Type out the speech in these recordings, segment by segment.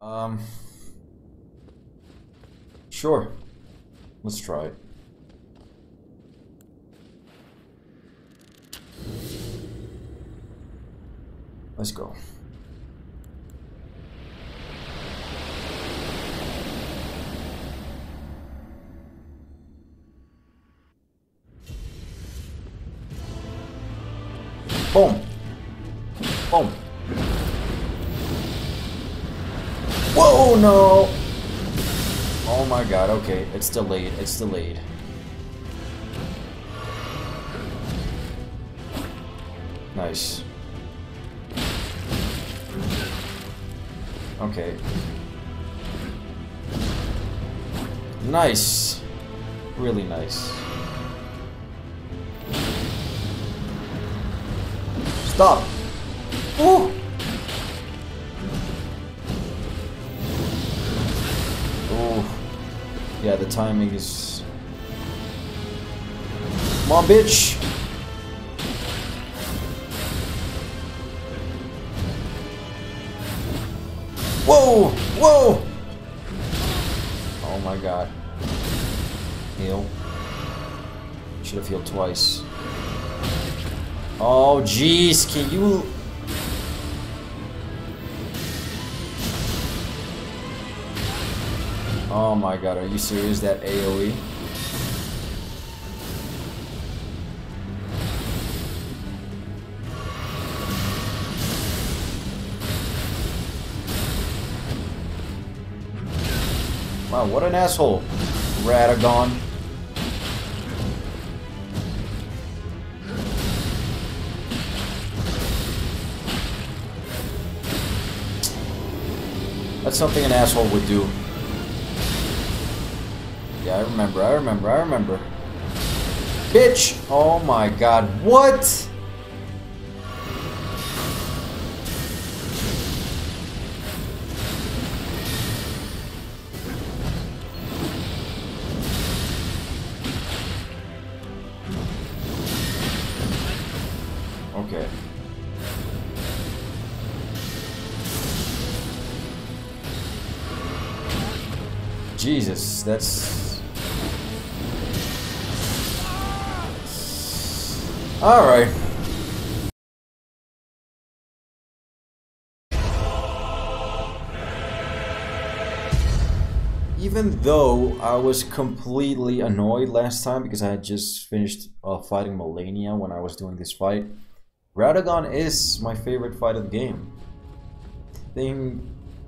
Um. Sure. Let's try it. Let's go. No! Oh my god, okay. It's delayed. It's delayed. Nice. Okay. Nice. Really nice. Stop! Ooh! Yeah, the timing is... Come on, bitch! Whoa! Whoa! Oh my god. Heal. Should have healed twice. Oh, jeez, can you... Oh my god, are you serious? That AoE? Wow, what an asshole. Radagon. That's something an asshole would do. Yeah, I remember, I remember, I remember. Bitch! Oh my god, what? Okay. Jesus, that's... Alright. Even though I was completely annoyed last time because I had just finished uh, fighting Malenia when I was doing this fight, Radagon is my favorite fight of the game. I think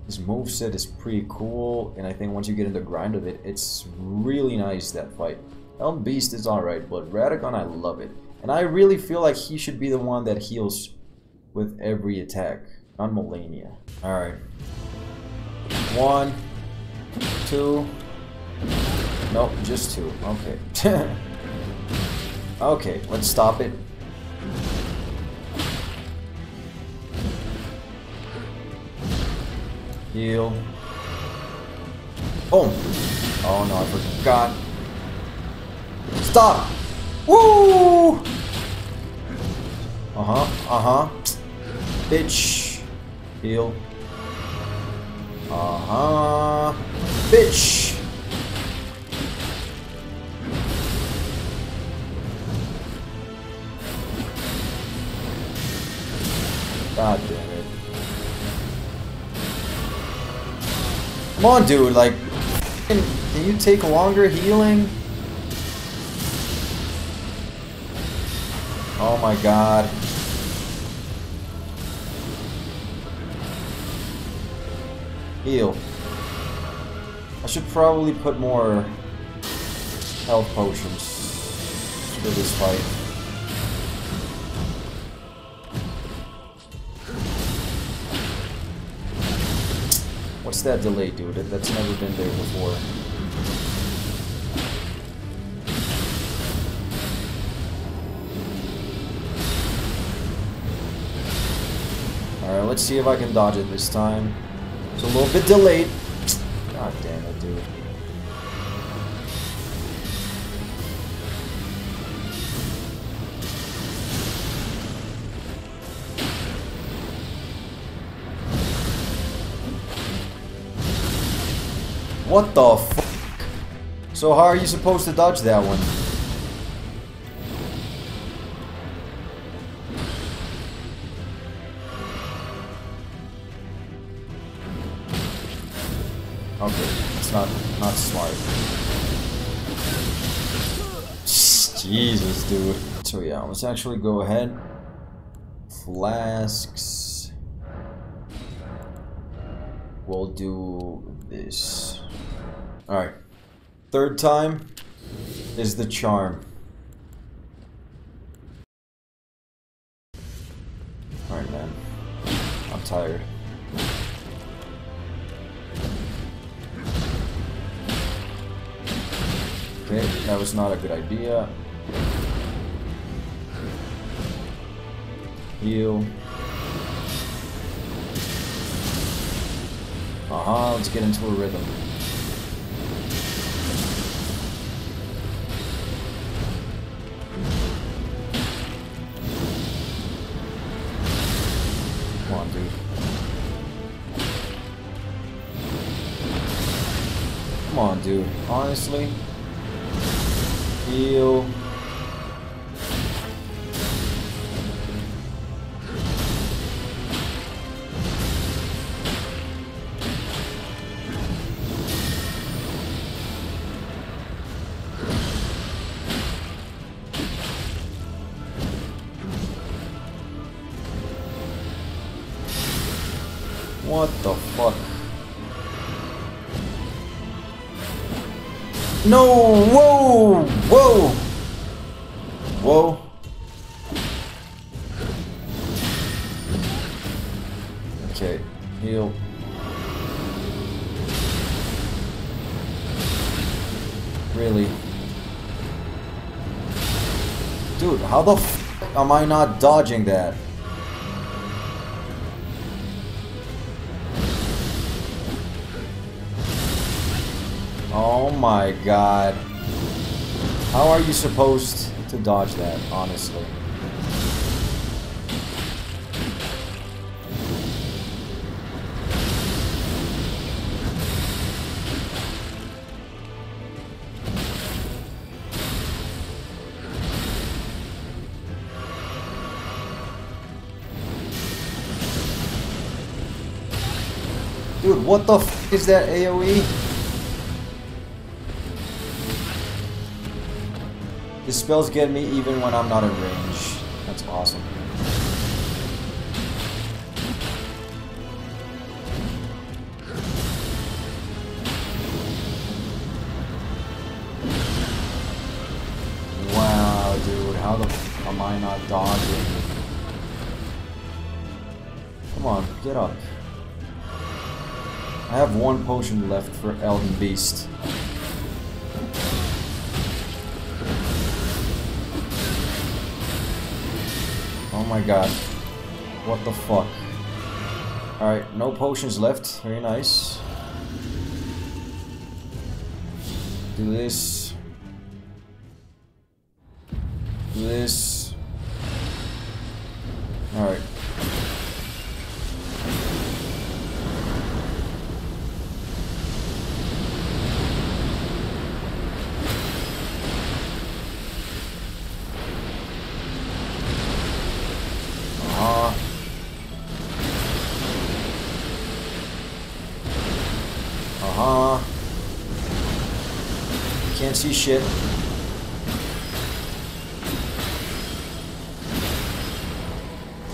his moveset is pretty cool, and I think once you get in the grind of it, it's really nice, that fight. Elden Beast is alright, but Radagon, I love it. And I really feel like he should be the one that heals with every attack, not Malenia. Alright. One, two, nope, just two, okay. okay, let's stop it. Heal. Boom. Oh no, I forgot. Stop! Woo! Uh-huh, uh-huh. Bitch. Heal. Uh-huh. Bitch! God damn it. Come on, dude, like, can, can you take longer healing? Oh my god. Heal. I should probably put more health potions for this fight. What's that delay, dude? That's never been there before. Let's see if I can dodge it this time. It's a little bit delayed. God damn it, dude. What the fuck? So how are you supposed to dodge that one? Okay, it's not not smart. Jesus, dude. So yeah, let's actually go ahead. Flasks. We'll do this. Alright. Third time is the charm. Alright, man. I'm tired. Okay, that was not a good idea. Heal. Aha, let's get into a rhythm. Come on, dude. Come on, dude. Honestly. Heal. What the fuck? No! Whoa! Whoa! Whoa. Okay, heal. Really? Dude, how the f am I not dodging that? Oh my god. How are you supposed to dodge that, honestly? Dude, what the f is that AoE? The spells get me even when I'm not in range. That's awesome. Wow, dude, how the am I not dodging? Come on, get up. I have one potion left for Elden Beast. My god. What the fuck? Alright, no potions left. Very nice. Do this. Do this. See shit.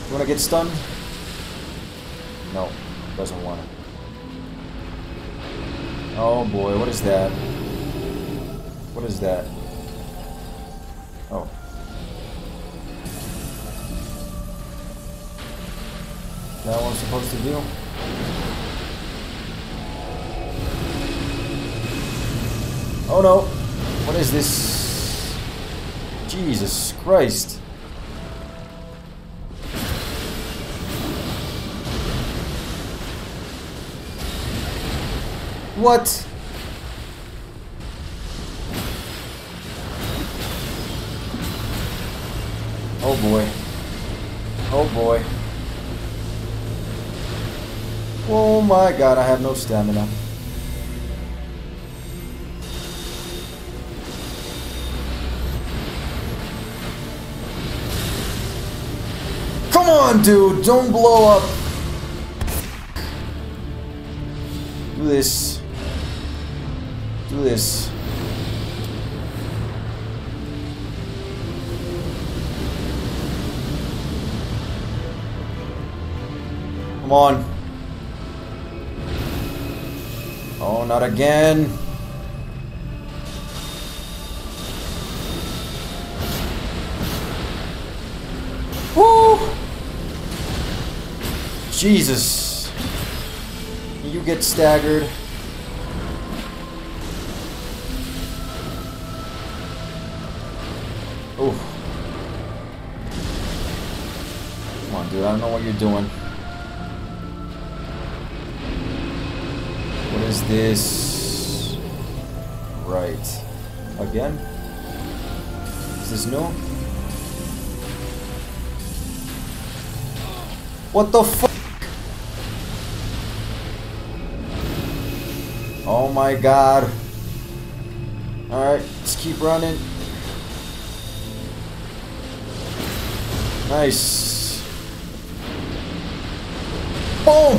You wanna get stunned? No, doesn't wanna. Oh boy, what is that? What is that? Oh. That I'm supposed to do? Oh no! What is this? Jesus Christ! What? Oh boy. Oh boy. Oh my god, I have no stamina. On, dude, don't blow up. Do this. Do this. Come on. Oh, not again. Woo! Jesus. You get staggered. Oh. Come on, dude. I don't know what you're doing. What is this? Right. Again? Is this new? What the fuck? Oh my god. Alright, let's keep running. Nice. Boom!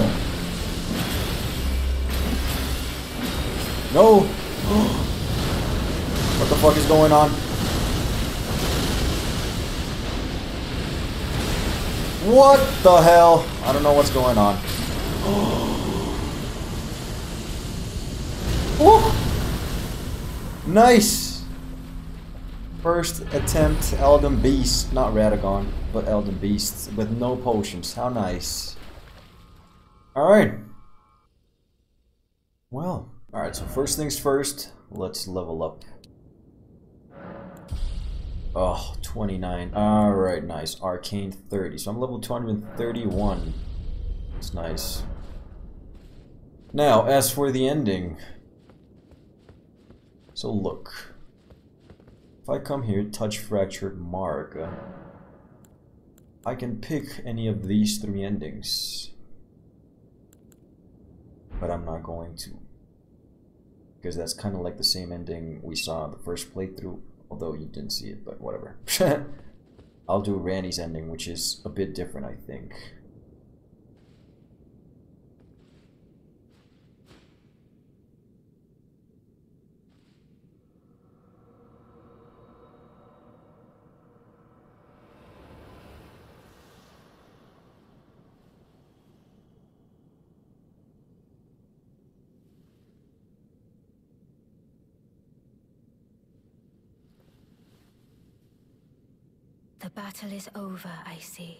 No! what the fuck is going on? What the hell? I don't know what's going on. Woo! Nice! First attempt Elden Beast, not Radagon, but Elden Beast with no potions. How nice. Alright. Well, alright, so first things first, let's level up. Oh, 29. Alright, nice. Arcane 30. So I'm level 231. It's nice. Now, as for the ending. So look. If I come here, touch fractured mark. Uh, I can pick any of these three endings. But I'm not going to. Because that's kind of like the same ending we saw the first playthrough Although you didn't see it, but whatever. I'll do Ranni's ending, which is a bit different, I think. The battle is over, I see.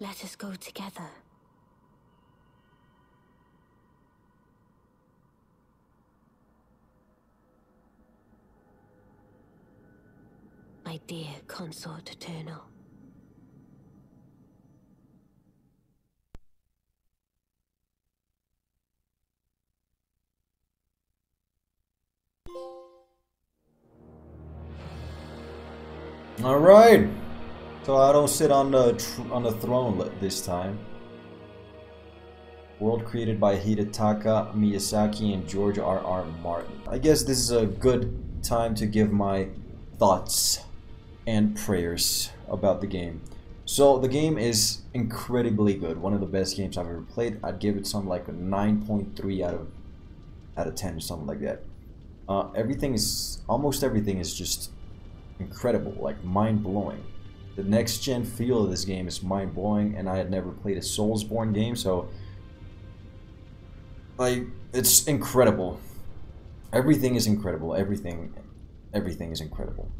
Let us go together. my dear consort eternal. All right. So I don't sit on the on the throne this time. World created by Hidetaka Miyazaki and George R. R. Martin. I guess this is a good time to give my thoughts and prayers about the game. So the game is incredibly good. One of the best games I've ever played. I'd give it some like a 9.3 out of out of 10 or something like that. Uh, everything is almost everything is just incredible, like mind-blowing. The next gen feel of this game is mind-blowing and I had never played a Soulsborne game, so like it's incredible. Everything is incredible. Everything everything is incredible.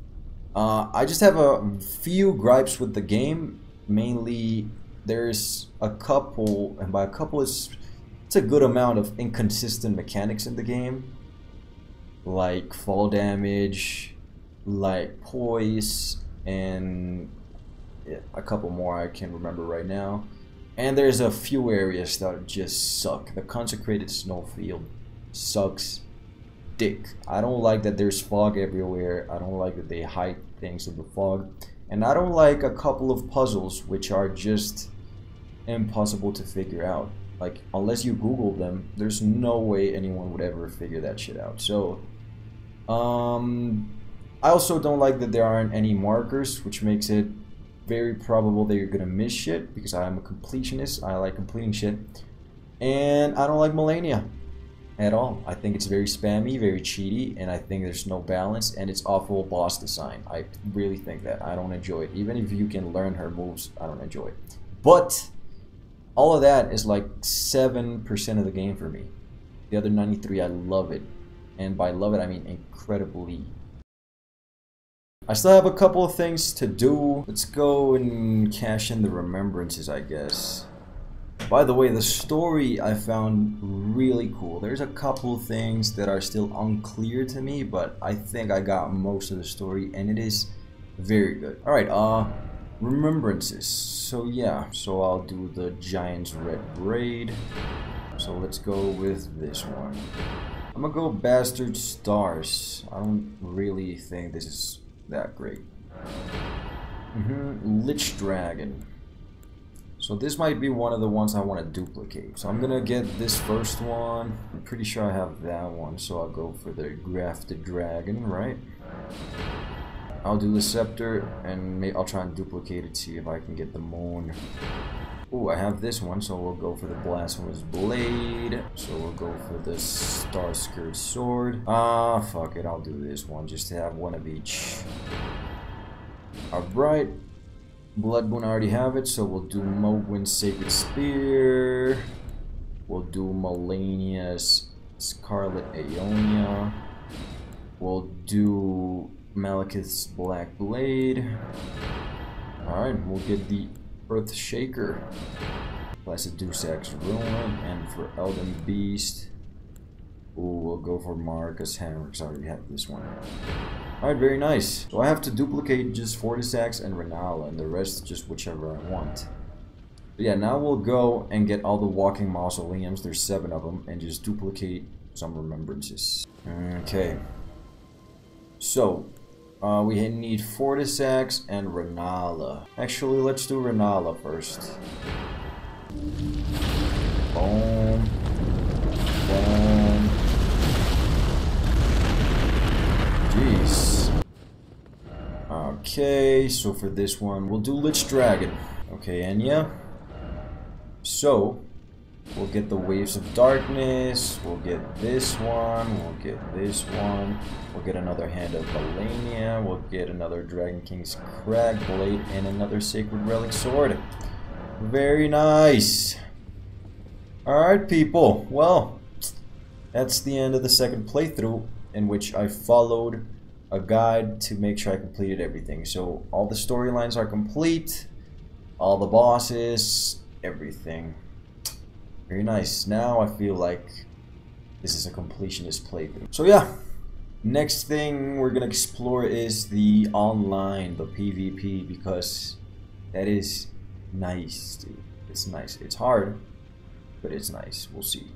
Uh, I just have a few gripes with the game. Mainly, there's a couple, and by a couple, it's it's a good amount of inconsistent mechanics in the game, like fall damage, like poise, and a couple more I can't remember right now. And there's a few areas that just suck. The consecrated snowfield sucks dick. I don't like that there's fog everywhere. I don't like that they hide things in the fog. And I don't like a couple of puzzles which are just impossible to figure out. Like, unless you Google them, there's no way anyone would ever figure that shit out. So, um, I also don't like that there aren't any markers, which makes it very probable that you're gonna miss shit because I'm a completionist. I like completing shit. And I don't like Malenia at all. I think it's very spammy, very cheaty, and I think there's no balance and it's awful boss design. I really think that. I don't enjoy it. Even if you can learn her moves, I don't enjoy it. But all of that is like 7% of the game for me. The other 93, I love it. And by love it, I mean incredibly I still have a couple of things to do. Let's go and cash in the remembrances, I guess. By the way, the story I found really cool. There's a couple things that are still unclear to me, but I think I got most of the story, and it is very good. Alright, uh, remembrances. So yeah, so I'll do the Giant's Red Braid. So let's go with this one. I'm gonna go Bastard Stars. I don't really think this is that great. Mm -hmm. Lich Dragon. So this might be one of the ones I want to duplicate. So I'm gonna get this first one. I'm pretty sure I have that one, so I'll go for the Grafted Dragon, right? I'll do the Scepter, and I'll try and duplicate it, see if I can get the Moon. Oh, I have this one, so we'll go for the Blasphemous Blade. So we'll go for the Starscourge Sword. Ah, fuck it, I'll do this one, just to have one of each. Alright. Bloodboon, I already have it, so we'll do Mohgwyn's Sacred Spear. We'll do Malenia's Scarlet Aeonia. We'll do Maliketh's Black Blade. Alright, we'll get the Earth Shaker. Placidusax's Ruin, and for Elden Beast, ooh, we'll go for Marika's Hammer. I already have this one. Alright, very nice. So I have to duplicate just Fortissax and Rennala, and the rest just whichever I want. But yeah, now we'll go and get all the walking mausoleums, there's seven of them, and just duplicate some remembrances. Okay. So, uh, we need Fortissax and Rennala. Actually, let's do Rennala first. Boom. Boom. Jeez. Okay, so for this one, we'll do Lich Dragon. Okay, Enia. So, We'll get the Waves of Darkness, we'll get this one, we'll get this one, we'll get another Hand of Malenia, we'll get another Dragon King's Crag Blade, and another Sacred Relic Sword. Very nice! Alright people, well, that's the end of the second playthrough in which I followed a guide to make sure I completed everything. So all the storylines are complete, all the bosses, everything. Very nice. Now I feel like this is a completionist playthrough. So yeah, Next thing we're gonna explore is the online, the PvP, because that is nice, dude. It's nice. It's hard, but it's nice. We'll see.